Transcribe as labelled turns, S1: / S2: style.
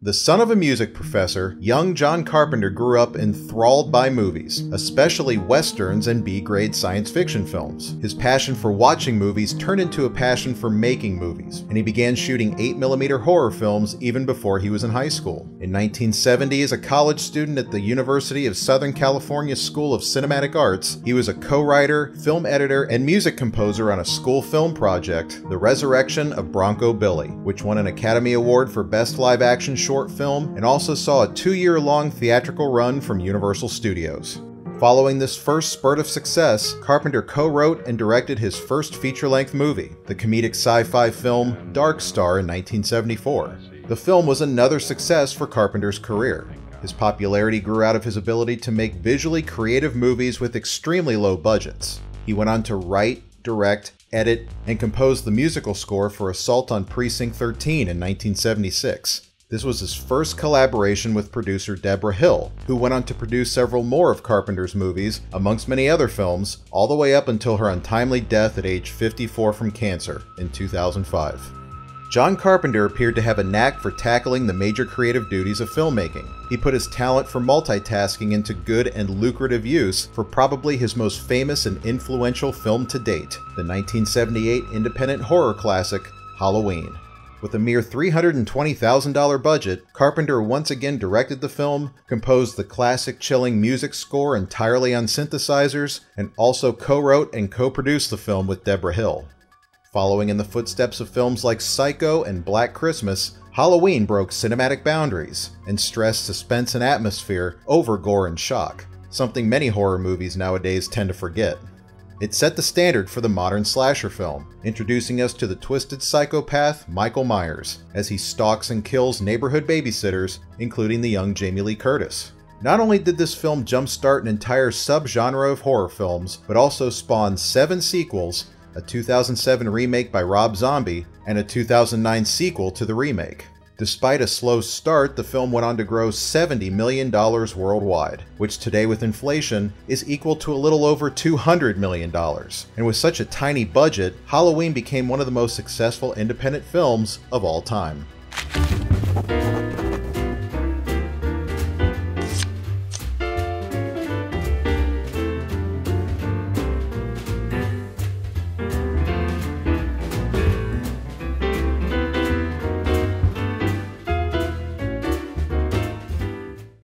S1: The son of a music professor, young John Carpenter grew up enthralled by movies, especially westerns and B grade science fiction films. His passion for watching movies turned into a passion for making movies, and he began shooting 8mm horror films even before he was in high school. In 1970, as a college student at the University of Southern California School of Cinematic Arts, he was a co writer, film editor, and music composer on a school film project, The Resurrection of Bronco Billy, which won an Academy Award for Best Live Action short film and also saw a two year long theatrical run from Universal Studios. Following this first spurt of success, Carpenter co wrote and directed his first feature length movie, the comedic sci fi film Dark Star in 1974. The film was another success for Carpenter's career. His popularity grew out of his ability to make visually creative movies with extremely low budgets. He went on to write, direct, edit, and compose the musical score for Assault on Precinct 13 in 1976. This was his first collaboration with producer Deborah Hill, who went on to produce several more of Carpenter's movies, amongst many other films, all the way up until her untimely death at age 54 from cancer in 2005. John Carpenter appeared to have a knack for tackling the major creative duties of filmmaking. He put his talent for multitasking into good and lucrative use for probably his most famous and influential film to date, the 1978 independent horror classic, Halloween. With a mere $320,000 budget, Carpenter once again directed the film, composed the classic chilling music score entirely on synthesizers, and also co wrote and co produced the film with Deborah Hill. Following in the footsteps of films like Psycho and Black Christmas, Halloween broke cinematic boundaries and stressed suspense and atmosphere over gore and shock, something many horror movies nowadays tend to forget. It set the standard for the modern slasher film, introducing us to the twisted psychopath Michael Myers as he stalks and kills neighborhood babysitters, including the young Jamie Lee Curtis. Not only did this film jumpstart an entire subgenre of horror films, but also spawned seven sequels, a 2007 remake by Rob Zombie, and a 2009 sequel to the remake. Despite a slow start, the film went on to gross $70 million worldwide, which today with inflation is equal to a little over $200 million. And with such a tiny budget, Halloween became one of the most successful independent films of all time.